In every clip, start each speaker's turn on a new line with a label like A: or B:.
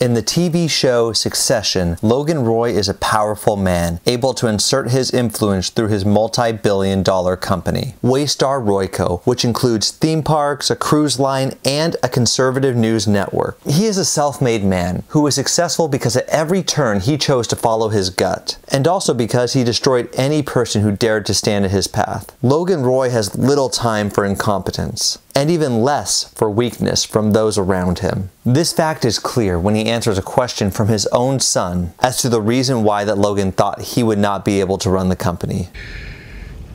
A: In the TV show Succession, Logan Roy is a powerful man, able to insert his influence through his multi-billion dollar company, Waystar Royco, which includes theme parks, a cruise line, and a conservative news network. He is a self-made man who was successful because at every turn he chose to follow his gut, and also because he destroyed any person who dared to stand in his path. Logan Roy has little time for incompetence and even less for weakness from those around him. This fact is clear when he answers a question from his own son as to the reason why that Logan thought he would not be able to run the company.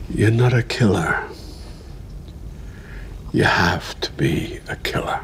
B: You're not a killer. You have to be a killer.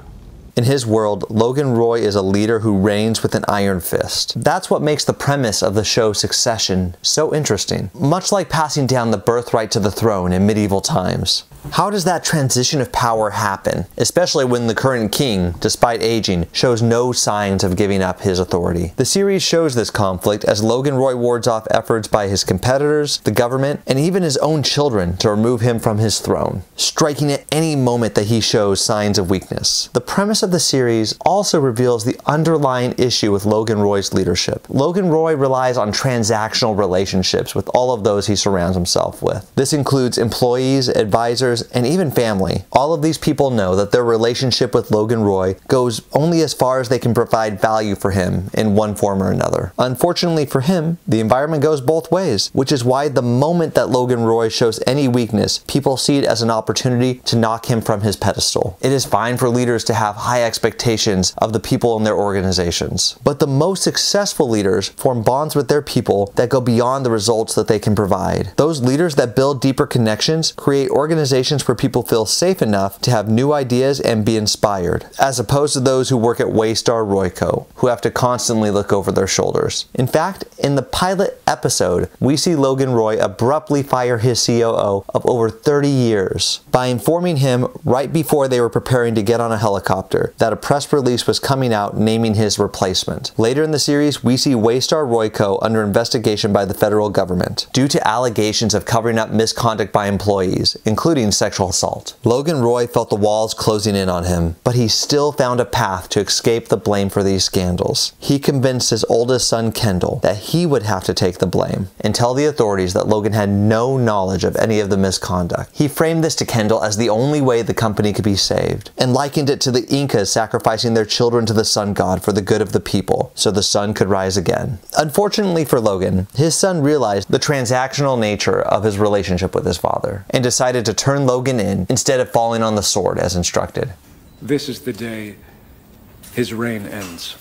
A: In his world, Logan Roy is a leader who reigns with an iron fist. That's what makes the premise of the show Succession so interesting, much like passing down the birthright to the throne in medieval times. How does that transition of power happen, especially when the current king, despite aging, shows no signs of giving up his authority? The series shows this conflict as Logan Roy wards off efforts by his competitors, the government, and even his own children to remove him from his throne, striking at any moment that he shows signs of weakness. The premise of the series also reveals the underlying issue with Logan Roy's leadership. Logan Roy relies on transactional relationships with all of those he surrounds himself with. This includes employees, advisors, and even family. All of these people know that their relationship with Logan Roy goes only as far as they can provide value for him in one form or another. Unfortunately for him, the environment goes both ways, which is why the moment that Logan Roy shows any weakness, people see it as an opportunity to knock him from his pedestal. It is fine for leaders to have high expectations of the people in their organizations, but the most successful leaders form bonds with their people that go beyond the results that they can provide. Those leaders that build deeper connections create organizations where people feel safe enough to have new ideas and be inspired, as opposed to those who work at Waystar Royco, who have to constantly look over their shoulders. In fact, in the pilot episode, we see Logan Roy abruptly fire his COO of over 30 years by informing him right before they were preparing to get on a helicopter that a press release was coming out naming his replacement. Later in the series, we see Waystar Royco under investigation by the federal government due to allegations of covering up misconduct by employees, including sexual assault. Logan Roy felt the walls closing in on him, but he still found a path to escape the blame for these scandals. He convinced his oldest son Kendall that he would have to take the blame and tell the authorities that Logan had no knowledge of any of the misconduct. He framed this to Kendall as the only way the company could be saved and likened it to the Incas sacrificing their children to the sun god for the good of the people so the sun could rise again. Unfortunately for Logan, his son realized the transactional nature of his relationship with his father and decided to turn turn Logan in instead of falling on the sword as instructed.
C: This is the day his reign ends.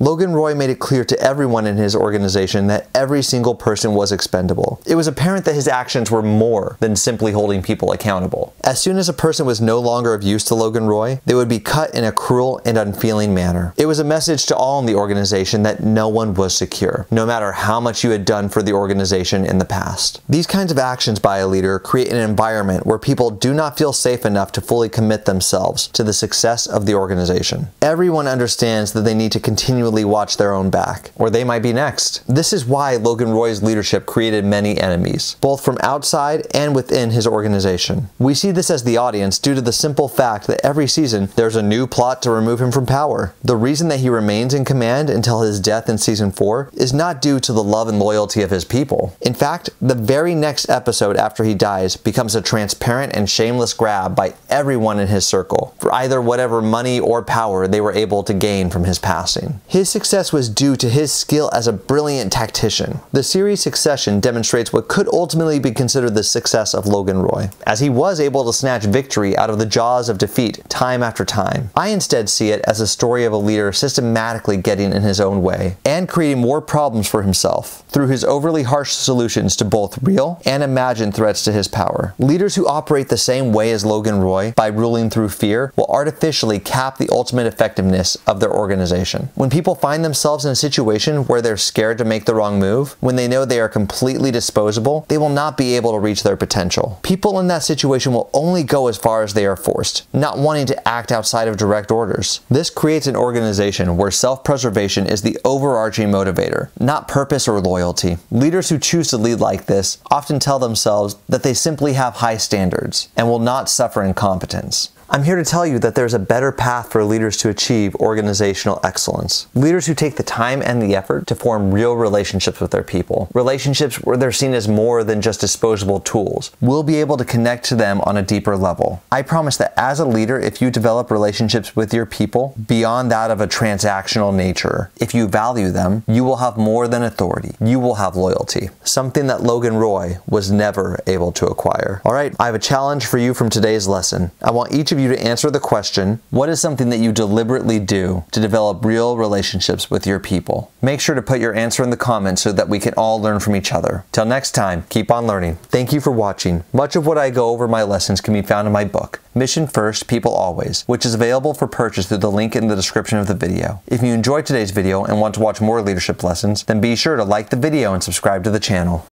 A: Logan Roy made it clear to everyone in his organization that every single person was expendable. It was apparent that his actions were more than simply holding people accountable. As soon as a person was no longer of use to Logan Roy, they would be cut in a cruel and unfeeling manner. It was a message to all in the organization that no one was secure, no matter how much you had done for the organization in the past. These kinds of actions by a leader create an environment where people do not feel safe enough to fully commit themselves to the success of the organization. Everyone understands that they need to continue continually watch their own back, or they might be next. This is why Logan Roy's leadership created many enemies, both from outside and within his organization. We see this as the audience due to the simple fact that every season there's a new plot to remove him from power. The reason that he remains in command until his death in season 4 is not due to the love and loyalty of his people. In fact, the very next episode after he dies becomes a transparent and shameless grab by everyone in his circle for either whatever money or power they were able to gain from his passing. His success was due to his skill as a brilliant tactician. The series Succession demonstrates what could ultimately be considered the success of Logan Roy, as he was able to snatch victory out of the jaws of defeat time after time. I instead see it as a story of a leader systematically getting in his own way and creating more problems for himself through his overly harsh solutions to both real and imagined threats to his power. Leaders who operate the same way as Logan Roy by ruling through fear will artificially cap the ultimate effectiveness of their organization. When people find themselves in a situation where they're scared to make the wrong move, when they know they are completely disposable, they will not be able to reach their potential. People in that situation will only go as far as they are forced, not wanting to act outside of direct orders. This creates an organization where self-preservation is the overarching motivator, not purpose or loyalty. Leaders who choose to lead like this often tell themselves that they simply have high standards and will not suffer incompetence. I'm here to tell you that there's a better path for leaders to achieve organizational excellence. Leaders who take the time and the effort to form real relationships with their people, relationships where they're seen as more than just disposable tools, will be able to connect to them on a deeper level. I promise that as a leader, if you develop relationships with your people beyond that of a transactional nature, if you value them, you will have more than authority. You will have loyalty, something that Logan Roy was never able to acquire. All right, I have a challenge for you from today's lesson. I want each of you to answer the question what is something that you deliberately do to develop real relationships with your people? Make sure to put your answer in the comments so that we can all learn from each other. Till next time, keep on learning. Thank you for watching. Much of what I go over my lessons can be found in my book, Mission First, People Always, which is available for purchase through the link in the description of the video. If you enjoyed today's video and want to watch more leadership lessons, then be sure to like the video and subscribe to the channel.